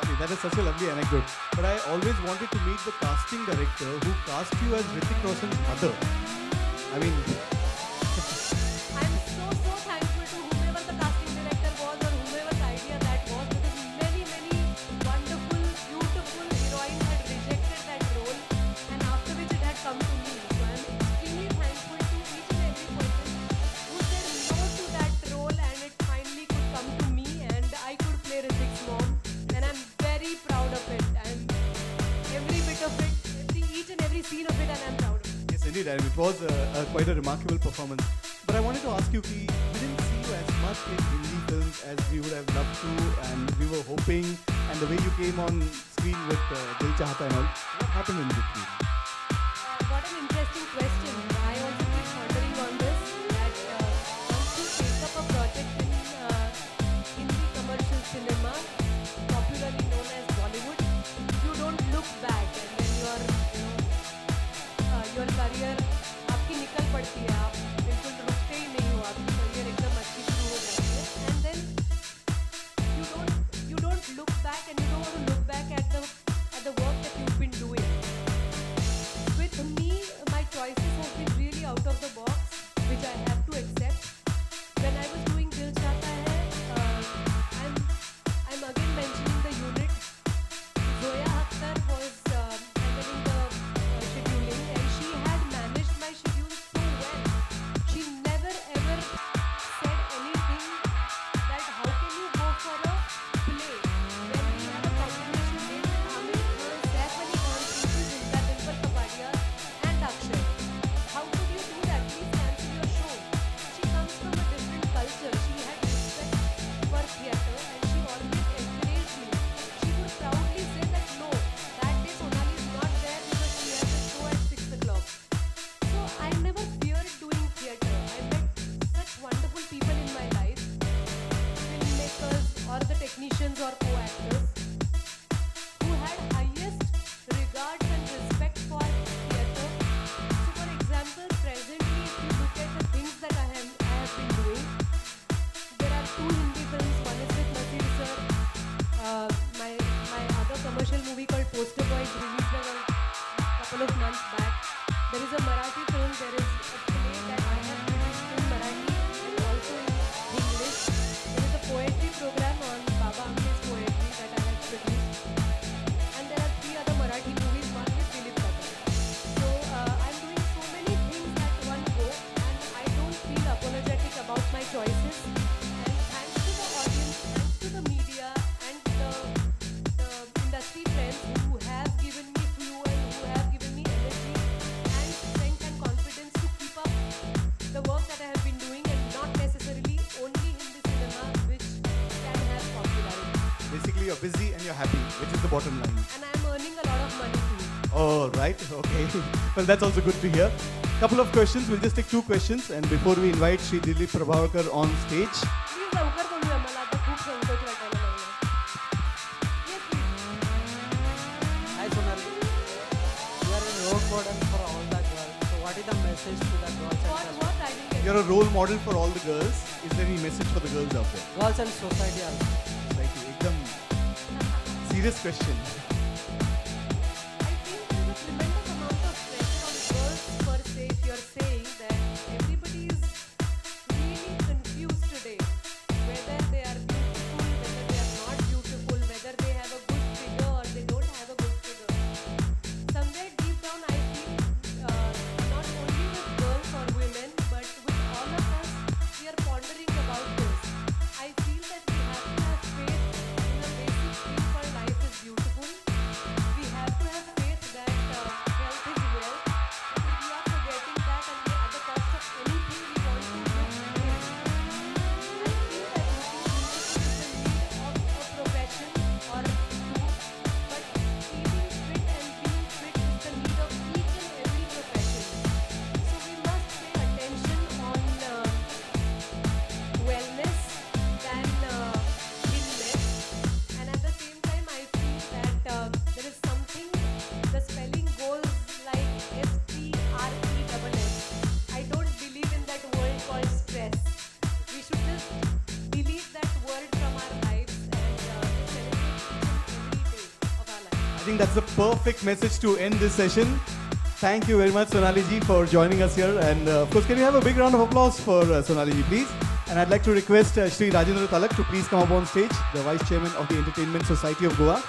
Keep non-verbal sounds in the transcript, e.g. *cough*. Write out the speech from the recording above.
Sorry, that is such a lovely anecdote. But I always wanted to meet the casting director who cast you as Hrithik Roshan's mother. I mean, indeed. and it was a, a quite a remarkable performance. But I wanted to ask you, we, we didn't see you as much in Hindi films as we would have loved to, and we were hoping. And the way you came on screen with uh, Dil Chahta and all, what happened in between? actors or co-actors who had highest regard and respect for theatre. So for example, presently if you look at the things that I have, I have been doing, there are two Hindi films, one is with Nasir sir, uh, my, my other commercial movie called Poster Boy released a couple of months back. There is a Marathi film, there is you're busy and you're happy, which is the bottom line. And I'm earning a lot of money too. Oh, right. *laughs* Okay. well, that's also good to hear. Couple of questions. We'll just take two questions. And before we invite Sri Dilip Prabhakar on stage. Hi, You are a role model for all the girls. So what is the message to the girls? What, what You're a role model for all the girls. Is there any message for the girls out there? Girls and society serious question. Think that's the perfect message to end this session. Thank you very much, Sonali ji, for joining us here. And uh, of course, can we have a big round of applause for uh, Sonali ji, please? And I'd like to request uh, Sri Rajendra Talak to please come up on stage, the Vice Chairman of the Entertainment Society of Goa.